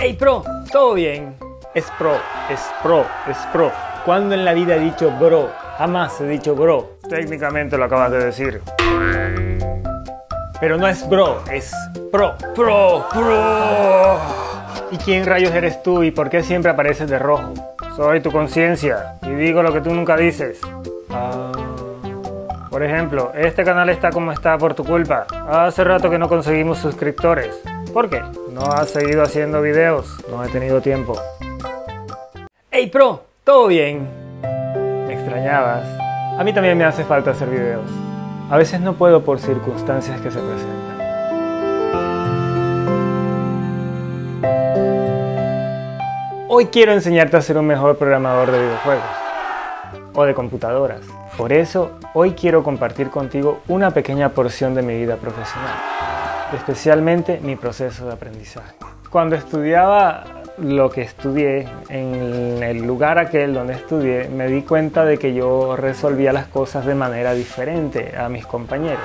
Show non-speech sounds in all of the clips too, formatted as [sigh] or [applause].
Hey pro, ¿todo bien? Es pro, es pro, es pro. ¿Cuándo en la vida he dicho bro? Jamás he dicho bro. Técnicamente lo acabas de decir. Pero no es bro, es pro, pro, pro. ¿Y quién rayos eres tú y por qué siempre apareces de rojo? Soy tu conciencia y digo lo que tú nunca dices. Ah. Por ejemplo, este canal está como está por tu culpa. Hace rato que no conseguimos suscriptores. ¿Por qué? No has seguido haciendo videos. No he tenido tiempo. Hey Pro, ¿todo bien? ¿Me extrañabas? A mí también me hace falta hacer videos. A veces no puedo por circunstancias que se presentan. Hoy quiero enseñarte a ser un mejor programador de videojuegos o de computadoras. Por eso, hoy quiero compartir contigo una pequeña porción de mi vida profesional especialmente mi proceso de aprendizaje. Cuando estudiaba lo que estudié en el lugar aquel donde estudié, me di cuenta de que yo resolvía las cosas de manera diferente a mis compañeros.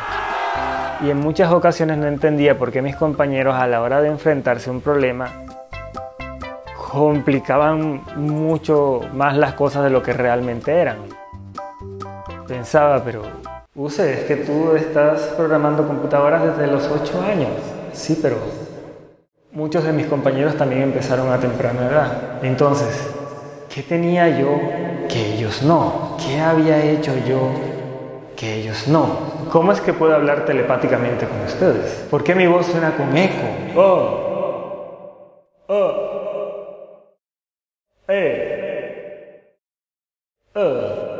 Y en muchas ocasiones no entendía por qué mis compañeros a la hora de enfrentarse a un problema complicaban mucho más las cosas de lo que realmente eran. Pensaba, pero Use, es que tú estás programando computadoras desde los 8 años. Sí, pero muchos de mis compañeros también empezaron a temprana edad. Entonces, ¿qué tenía yo que ellos no? ¿Qué había hecho yo que ellos no? ¿Cómo es que puedo hablar telepáticamente con ustedes? ¿Por qué mi voz suena con eco? Oh. Oh. Eh. Uh.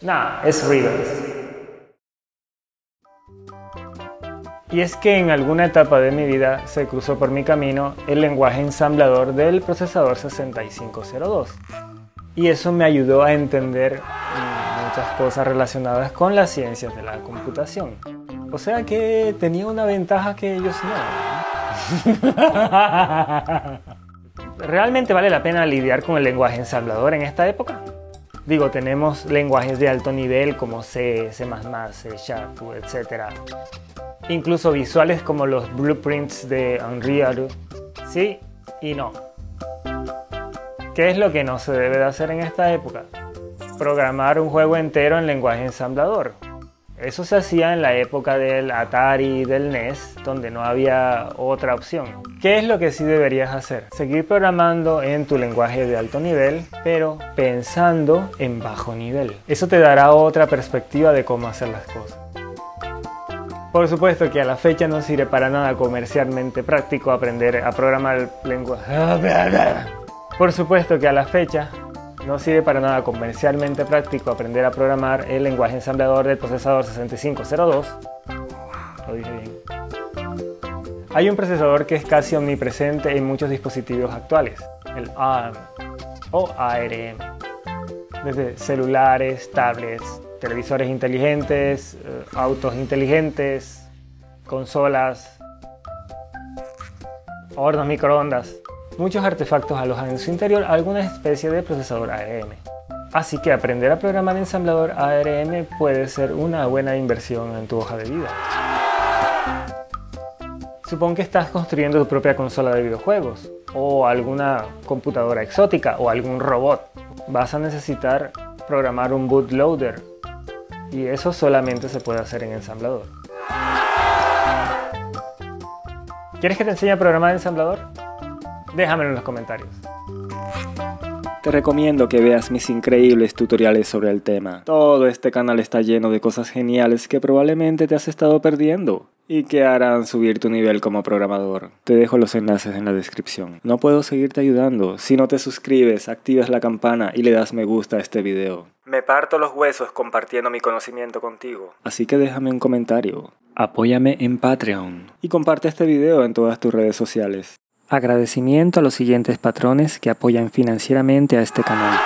Nah, es Rivers. Y es que en alguna etapa de mi vida se cruzó por mi camino el lenguaje ensamblador del procesador 6502. Y eso me ayudó a entender muchas cosas relacionadas con las ciencias de la computación. O sea que tenía una ventaja que ellos no. [laughs] ¿Realmente vale la pena lidiar con el lenguaje ensamblador en esta época? Digo, tenemos lenguajes de alto nivel como C, C++, C Sharp, etc incluso visuales como los blueprints de Unreal. Sí y no. ¿Qué es lo que no se debe de hacer en esta época? Programar un juego entero en lenguaje ensamblador. Eso se hacía en la época del Atari y del NES, donde no había otra opción. ¿Qué es lo que sí deberías hacer? Seguir programando en tu lenguaje de alto nivel, pero pensando en bajo nivel. Eso te dará otra perspectiva de cómo hacer las cosas. Por supuesto que a la fecha no sirve para nada comercialmente práctico aprender a programar lenguaje. Por supuesto que a la fecha no sirve para nada comercialmente práctico aprender a programar el lenguaje ensamblador del procesador 6502. Lo dije bien. Hay un procesador que es casi omnipresente en muchos dispositivos actuales, el ARM o ARM. Desde celulares, tablets, televisores inteligentes, eh, autos inteligentes, consolas, hornos microondas. Muchos artefactos alojan en su interior alguna especie de procesador ARM. Así que aprender a programar ensamblador ARM puede ser una buena inversión en tu hoja de vida. Supón que estás construyendo tu propia consola de videojuegos, o alguna computadora exótica, o algún robot. Vas a necesitar programar un bootloader y eso solamente se puede hacer en ensamblador. ¿Quieres que te enseñe a programar ensamblador? Déjamelo en los comentarios. Te recomiendo que veas mis increíbles tutoriales sobre el tema. Todo este canal está lleno de cosas geniales que probablemente te has estado perdiendo y que harán subir tu nivel como programador. Te dejo los enlaces en la descripción. No puedo seguirte ayudando si no te suscribes, activas la campana y le das me gusta a este video. Me parto los huesos compartiendo mi conocimiento contigo. Así que déjame un comentario. Apóyame en Patreon y comparte este video en todas tus redes sociales. Agradecimiento a los siguientes patrones que apoyan financieramente a este canal.